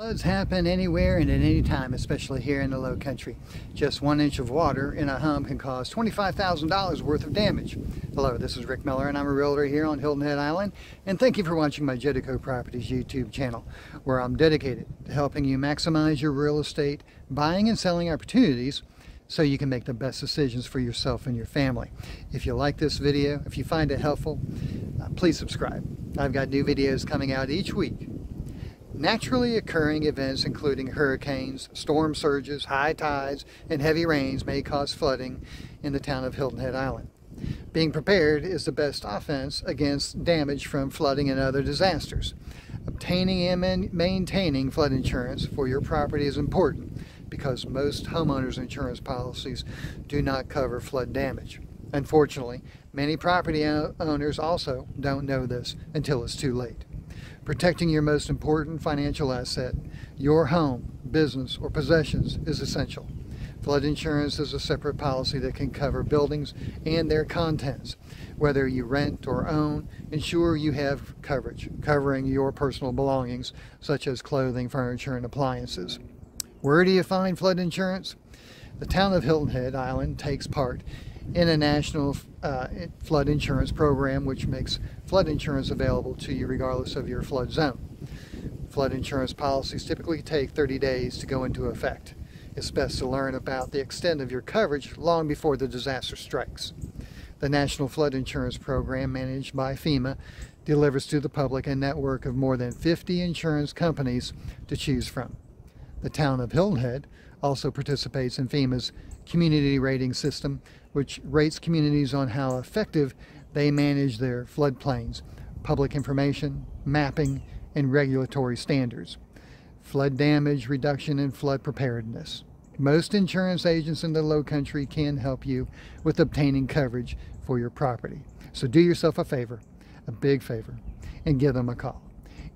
Floods happen anywhere and at any time, especially here in the low country. Just one inch of water in a home can cause $25,000 worth of damage. Hello, this is Ric Miller and I'm a realtor here on Hilton Head Island. And thank you for watching my Jodeco Properties YouTube channel, where I'm dedicated to helping you maximize your real estate buying and selling opportunities so you can make the best decisions for yourself and your family. If you like this video, if you find it helpful, uh, please subscribe. I've got new videos coming out each week Naturally occurring events including hurricanes, storm surges, high tides, and heavy rains may cause flooding in the town of Hilton Head Island. Being prepared is the best offense against damage from flooding and other disasters. Obtaining and maintaining flood insurance for your property is important because most homeowners insurance policies do not cover flood damage. Unfortunately, many property owners also don't know this until it's too late. Protecting your most important financial asset, your home, business, or possessions is essential. Flood insurance is a separate policy that can cover buildings and their contents. Whether you rent or own, ensure you have coverage covering your personal belongings such as clothing, furniture, and appliances. Where do you find flood insurance? The town of Hilton Head Island takes part in a national uh, flood insurance program which makes flood insurance available to you regardless of your flood zone. Flood insurance policies typically take 30 days to go into effect. It's best to learn about the extent of your coverage long before the disaster strikes. The National Flood Insurance Program, managed by FEMA, delivers to the public a network of more than 50 insurance companies to choose from. The town of Hilton Head also participates in FEMA's community rating system, which rates communities on how effective they manage their floodplains, public information, mapping, and regulatory standards, flood damage reduction, and flood preparedness. Most insurance agents in the low country can help you with obtaining coverage for your property. So do yourself a favor, a big favor, and give them a call.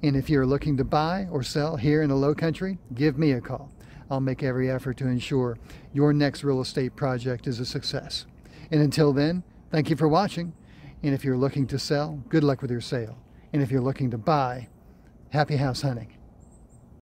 And if you're looking to buy or sell here in the low country, give me a call. I'll make every effort to ensure your next real estate project is a success. And until then, thank you for watching. And if you're looking to sell, good luck with your sale. And if you're looking to buy, happy house hunting.